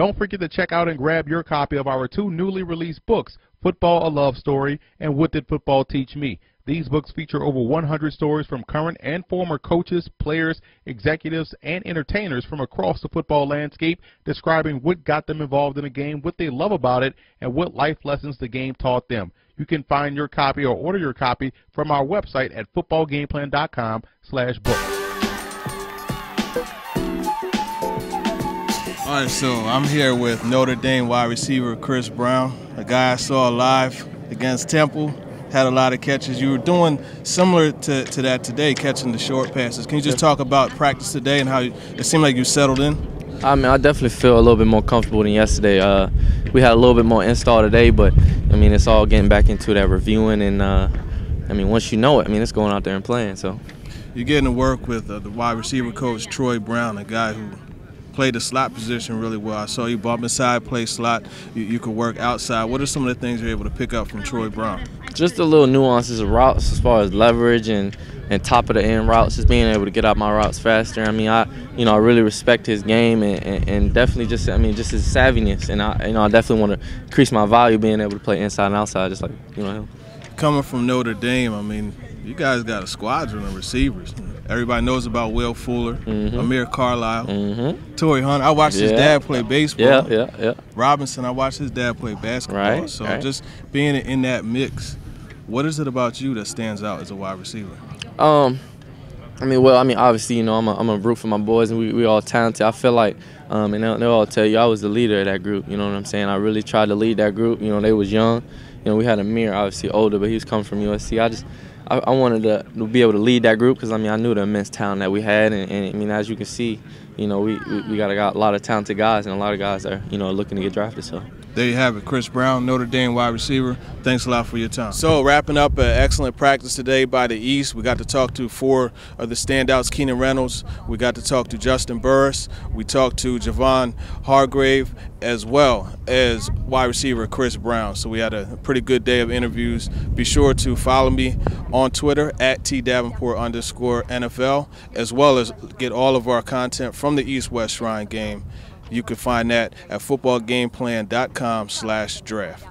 Don't forget to check out and grab your copy of our two newly released books, Football A Love Story and What Did Football Teach Me? These books feature over 100 stories from current and former coaches, players, executives, and entertainers from across the football landscape describing what got them involved in the game, what they love about it, and what life lessons the game taught them. You can find your copy or order your copy from our website at footballgameplan.com slash book. All right, so I'm here with Notre Dame wide receiver Chris Brown, a guy I saw live against Temple had a lot of catches. You were doing similar to, to that today, catching the short passes. Can you just talk about practice today and how you, it seemed like you settled in? I mean, I definitely feel a little bit more comfortable than yesterday. Uh, we had a little bit more install today, but I mean, it's all getting back into that reviewing, and uh, I mean, once you know it, I mean, it's going out there and playing. So you're getting to work with uh, the wide receiver coach Troy Brown, a guy who played the slot position really well. I saw you bump inside, play slot. You, you could work outside. What are some of the things you're able to pick up from Troy Brown? Just the little nuances of routes as far as leverage and and top of the end routes, just being able to get out my routes faster. I mean, I you know I really respect his game and, and, and definitely just I mean just his savviness, and I you know I definitely want to increase my value being able to play inside and outside, just like you know him. Coming from Notre Dame, I mean, you guys got a squadron of receivers. Everybody knows about Will Fuller, mm-hmm. Amir Carlisle, mm-hmm. Torii Hunter. I watched yeah. his dad play baseball. Yeah, yeah, yeah. Robinson, I watched his dad play basketball. Right, so right. just being in that mix, what is it about you that stands out as a wide receiver? Um, I mean, well, I mean, obviously, you know, I'm a, I'm a root for my boys, and we we all talented. I feel like, um, and they'll, they'll all tell you, I was the leader of that group. You know what I'm saying? I really tried to lead that group. You know, they was young. You know, we had Amir, obviously older, but he was coming from USC. I just I, I wanted to, be able to lead that group because I mean I knew the immense talent that we had, and, and I mean as you can see, you know we, we, we got a, got a lot of talented guys and a lot of guys are you know looking to get drafted. So. There you have it, Chris Brown, Notre Dame wide receiver. Thanks a lot for your time. So, wrapping up an excellent practice today by the East, we got to talk to four of the standouts Keenan Reynolds, we got to talk to Juston Burris, we talked to Javon Hargrave, as well as wide receiver Chris Brown. So, we had a pretty good day of interviews. Be sure to follow me on Twitter at tdavenport underscore NFL, as well as get all of our content from the East West Shrine game you can find that at footballgameplan.com slash draft.